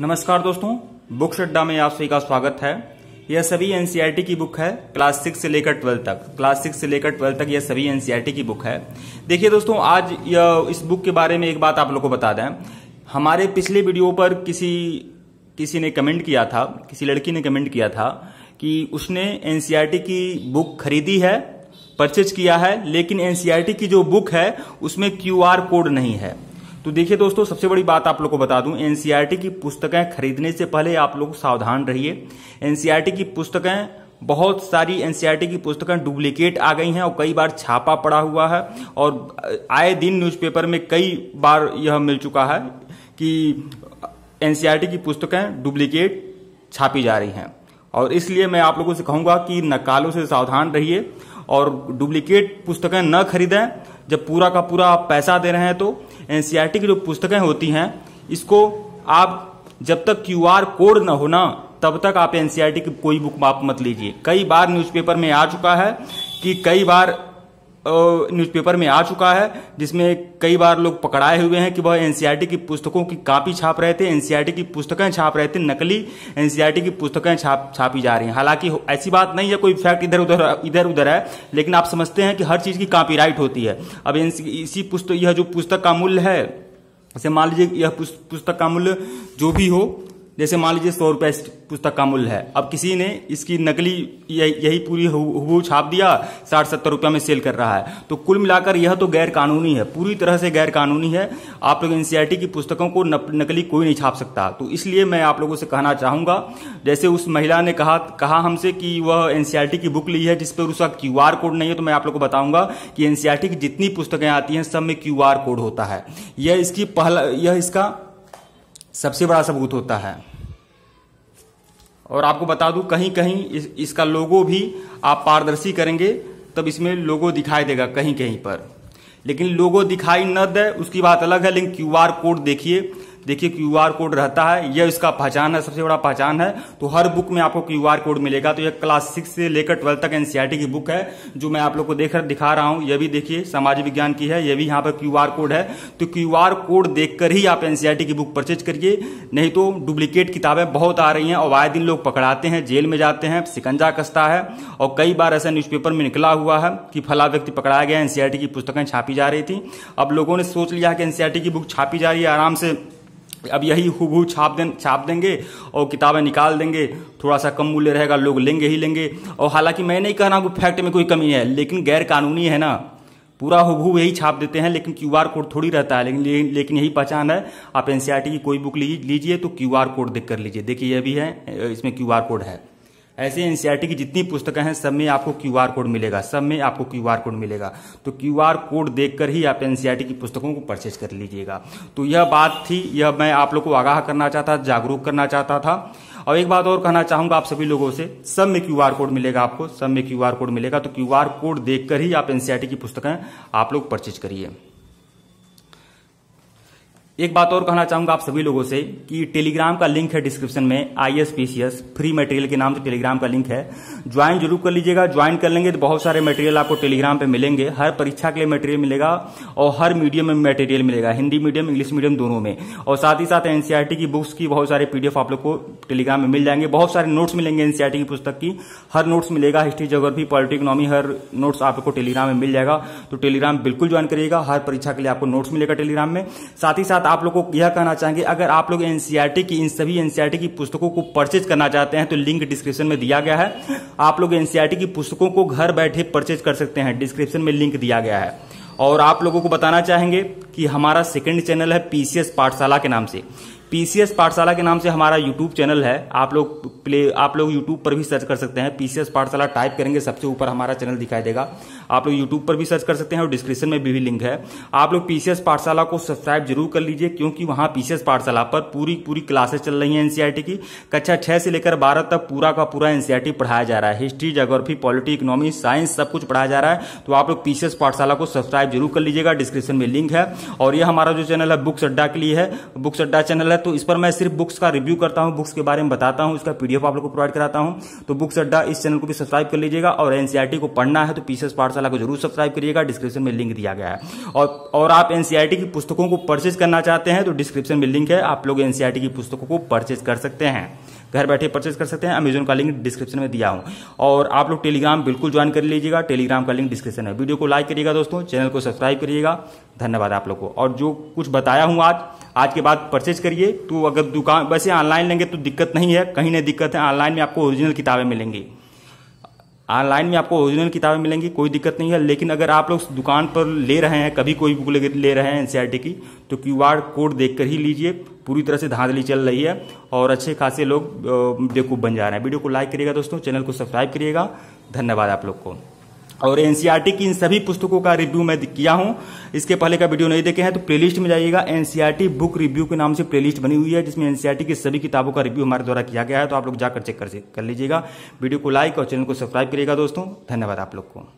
नमस्कार दोस्तों, बुक अड्डा में आप सभी का स्वागत है। यह सभी एनसीईआरटी की बुक है, क्लास सिक्स से लेकर ट्वेल्थ तक। क्लास सिक्स से लेकर ट्वेल्थ तक यह सभी एनसीईआरटी की बुक है। देखिए दोस्तों, आज यह इस बुक के बारे में एक बात आप लोग को बता दें। हमारे पिछले वीडियो पर किसी किसी ने कमेंट किया था, किसी लड़की ने कमेंट किया था कि उसने एनसीईआरटी की बुक खरीदी है, परचेज किया है, लेकिन एनसीईआरटी की जो बुक है, उसमें क्यूआर कोड नहीं है। तो देखिए दोस्तों, सबसे बड़ी बात आप लोग को बता दूँ, एनसीईआरटी की पुस्तकें खरीदने से पहले आप लोग सावधान रहिए। एनसीईआरटी की पुस्तकें, बहुत सारी एनसीईआरटी की पुस्तकें डुप्लीकेट आ गई हैं और कई बार छापा पड़ा हुआ है और आए दिन न्यूज़पेपर में कई बार यह मिल चुका है कि एनसीईआरटी की पुस्तकें डुप्लीकेट छापी जा रही हैं। और इसलिए मैं आप लोगों से कहूँगा कि नकालों से सावधान रहिए और डुप्लीकेट पुस्तकें न खरीदें। जब पूरा का पूरा आप पैसा दे रहे हैं तो एन की जो पुस्तकें होती हैं, इसको आप जब तक क्यूआर कोड न होना तब तक आप एन की कोई बुक आप मत लीजिए। कई बार न्यूज़पेपर में आ चुका है कि कई बार न्यूज़पेपर में आ चुका है, जिसमें कई बार लोग पकड़ाए हुए हैं कि वह एनसीईआरटी की पुस्तकों की कापी छाप रहे थे एनसीईआरटी की पुस्तकें छाप रहे थे, नकली एनसीईआरटी की पुस्तकें छाप, छापी जा रही हैं। हालाँकि ऐसी बात नहीं है, कोई फैक्ट इधर उधर इधर उधर है, लेकिन आप समझते हैं कि हर चीज़ की कॉपीराइट होती है। अब इसी पुस्तक यह जो पुस्तक का मूल्य है, जैसे मान लीजिए यह पुस्तक का मूल्य जो भी हो जैसे मान लीजिए सौ रुपए पुस्तक का मूल्य है। अब किसी ने इसकी नकली यही पूरी हुबू छाप दिया, साठ सत्तर रुपये में सेल कर रहा है। तो कुल मिलाकर यह तो गैर कानूनी है, पूरी तरह से गैर कानूनी है। आप लोग एनसीआरटी की पुस्तकों को नकली कोई नहीं छाप सकता। तो इसलिए मैं आप लोगों से कहना चाहूँगा, जैसे उस महिला ने कहा कहा हमसे कि वह एनसीआरटी की बुक ली है, जिस पर उसका क्यू कोड नहीं है तो मैं आप लोग को बताऊँगा कि एनसीआरटी की जितनी पुस्तकें आती हैं, सब में क्यूआर कोड होता है। यह इसकी पहला, यह इसका सबसे बड़ा सबूत होता है। और आपको बता दूँ कहीं कहीं इस, इसका लोगो भी आप पारदर्शी करेंगे तब इसमें लोगो दिखाई देगा कहीं कहीं पर। लेकिन लोगो दिखाई न दे उसकी बात अलग है। लेकिन क्यूआर कोड देखिए देखिए क्यू आर कोड रहता है, यह इसका पहचान है, सबसे बड़ा पहचान है तो हर बुक में आपको क्यू आर कोड मिलेगा। तो यह क्लास सिक्स से लेकर ट्वेल्थ तक एनसीआरटी की बुक है, जो मैं आप लोग को देखकर दिखा रहा हूँ। यह भी देखिए, समाज विज्ञान की है, यह भी यहाँ पर क्यू आर कोड है। तो क्यू आर कोड देखकर ही आप एनसीआरटी की बुक परचेज करिए, नहीं तो डुप्लीकेट किताबें बहुत आ रही हैं और आए दिन लोग पकड़ाते हैं, जेल में जाते हैं, सिकंजा कसता है, और कई बार ऐसा न्यूज़पेपर में निकला हुआ है कि फला व्यक्ति पकड़ाया गया एनसीआरटी की पुस्तकें छापी जा रही थी। अब लोगों ने सोच लिया कि एनसीआरटी की बुक छापी जा रही है, आराम से अब यही हुबू छाप दें, छाप देंगे और किताबें निकाल देंगे। थोड़ा सा कम मूल्य रहेगा, लोग लेंगे ही लेंगे। और हालाँकि मैं नहीं कह रहा हूँ फैक्ट में कोई कमी है, लेकिन गैर कानूनी है ना। पूरा हुबू यही छाप देते हैं, लेकिन क्यू आर कोड थोड़ी रहता है। लेकिन लेकिन यही पहचान है, आप एन की कोई बुक लीजिए तो क्यू आर कोड देख कर लीजिए। देखिए यह भी है, इसमें क्यू आर कोड है। ऐसे एनसीईआरटी की जितनी पुस्तकें हैं, सब में आपको क्यूआर कोड मिलेगा, सब में आपको क्यूआर कोड मिलेगा। तो क्यूआर कोड देखकर ही आप एनसीईआरटी की पुस्तकों को परचेज कर लीजिएगा। तो यह बात थी, यह मैं आप लोग को आगाह करना चाहता, जागरूक करना चाहता था। और एक बात और कहना चाहूँगा आप सभी लोगों से, सब में क्यूआर कोड मिलेगा आपको, सब में क्यूआर कोड मिलेगा तो क्यूआर कोड देखकर ही आप एनसीईआरटी की पुस्तकें आप लोग परचेज करिए। एक बात और कहना चाहूँगा आप सभी लोगों से कि टेलीग्राम का लिंक है डिस्क्रिप्शन में आई एस फ्री मटेरियल के नाम से टेलीग्राम का लिंक है। ज्वाइन ज़रूर कर लीजिएगा ज्वाइन कर लेंगे तो बहुत सारे मटेरियल आपको टेलीग्राम पे मिलेंगे। हर परीक्षा के लिए मटेरियल मिलेगा और हर मीडियम में मटेरियल मिलेगा, हिंदी मीडियम इंग्लिश मीडियम दोनों में। और साथ ही साथ एनसीआरटी की बुक्स की बहुत सारे पीडीएफ आप लोग को टेलीग्राम में मिल जाएँगे। बहुत सारे नोट्स मिलेंगे एनसीआरटी की पुस्तक की। हर नोट्स मिलेगा हिस्ट्री जोग्राफी पॉलिटी इकोनॉमी हर नोट्स आपको टेलीग्राम में मिल जाएगा। तो टेलीग्राम बिल्कुल ज्वाइन करिएगा, हर परीक्षा के लिए आपको नोट्स मिलेगा टेलीग्राम में। साथ ही साथ आप लोग को यह कहना चाहेंगे, अगर आप लोग एनसीईआरटी की, इन सभी एनसीईआरटी की पुस्तकों को परचेज करना चाहते हैं तो लिंक डिस्क्रिप्शन में दिया गया है। आप लोग एनसीईआरटी की पुस्तकों को घर बैठे परचेज कर सकते हैं। डिस्क्रिप्शन में लिंक दिया गया है। और आप लोगों को बताना चाहेंगे कि हमारा सेकंड चैनल है पीसीएस पाठशाला के नाम से। पीसीएस पाठशाला के नाम से हमारा यूट्यूब चैनल है। आप लोग प्ले आप लोग यूट्यूब पर भी सर्च कर सकते हैं। पीसीएस पाठशाला टाइप करेंगे सबसे ऊपर हमारा चैनल दिखाई देगा। आप लोग यूट्यूब पर भी सर्च कर सकते हैं और डिस्क्रिप्शन में भी, भी लिंक है। आप लोग पीसीएस पाठशाला को सब्सक्राइब ज़रूर कर लीजिए क्योंकि वहाँ पीसीएस पाठशाला पर पूरी पूरी क्लासेस चल रही है एनसीआरटी की। कक्षा छह से लेकर बारह तक पूरा का पूरा एनसीआरटी पढ़ाया जा रहा है। History geography polity economy science सब कुछ पढ़ाया जा रहा है। तो आप लोग पीसीएस पाठशाला को सब्सक्राइब ज़रूर कर लीजिएगा। डिस्क्रिप्शन में लिंक है। और यह हमारा जो चैनल है बुक्स अड्डा के लिए है। बुक्स अड्डा चैनल है तो इस पर मैं सिर्फ़ बुक्स का रिव्यू करता हूँ, बुक्स के बारे में बताता हूँ, इसका पीडीएफ आप लोग को प्रोवाइड कराता हूँ। तो बुक्स अड्डा इस चैनल को भी सब्सक्राइब कर लीजिएगा और एनसीआरटी को पढ़ना है तो पीसीएस पाठशाला को ज़रूर सब्सक्राइब करिएगा, डिस्क्रिप्शन में लिंक दिया गया है। और आप एनसीआरटी की पुस्तकों को परचेज करना चाहते हैं तो डिस्क्रिप्शन में लिंक है, आप लोग एनसीआरटी की पुस्तकों को परचेज कर सकते हैं। घर बैठे परचेज कर सकते हैं। अमेजोन का लिंक डिस्क्रिप्शन में दिया हूँ। और आप लोग टेलीग्राम बिल्कुल ज्वाइन कर लीजिएगा। टेलीग्राम का लिंक डिस्क्रिप्शन में। वीडियो को लाइक करिएगा दोस्तों। चैनल को सब्सक्राइब करिएगा। धन्यवाद आप लोग को। और जो कुछ बताया हूँ आज आज के बाद परचेज करिए। तो अगर दुकान, वैसे ऑनलाइन लेंगे तो दिक्कत नहीं है। कहीं नहीं दिक्कत है। ऑनलाइन में आपको ओरिजिनल किताबें मिलेंगी। ऑनलाइन में आपको ओरिजिनल किताबें मिलेंगी, कोई दिक्कत नहीं है। लेकिन अगर आप लोग दुकान पर ले रहे हैं, कभी कोई बुक ले रहे हैं एन की तो क्यू आर कोड देखकर ही लीजिए। पूरी तरह से धांधली चल रही है और अच्छे खासे लोग बेवकूफ़ बन जा रहे हैं। वीडियो को लाइक करिएगा दोस्तों, चैनल को सब्सक्राइब करिएगा। धन्यवाद आप लोग को। और एनसीईआरटी की इन सभी पुस्तकों का रिव्यू मैं किया हूँ। इसके पहले का वीडियो नहीं देखे हैं तो प्लेलिस्ट में जाइएगा। एनसीईआरटी बुक रिव्यू के नाम से प्लेलिस्ट बनी हुई है जिसमें एनसीईआरटी की सभी किताबों का रिव्यू हमारे द्वारा किया गया है तो आप लोग जाकर चेक कर, कर लीजिएगा। वीडियो को लाइक और चैनल को सब्सक्राइब करिएगा दोस्तों। धन्यवाद आप लोग को।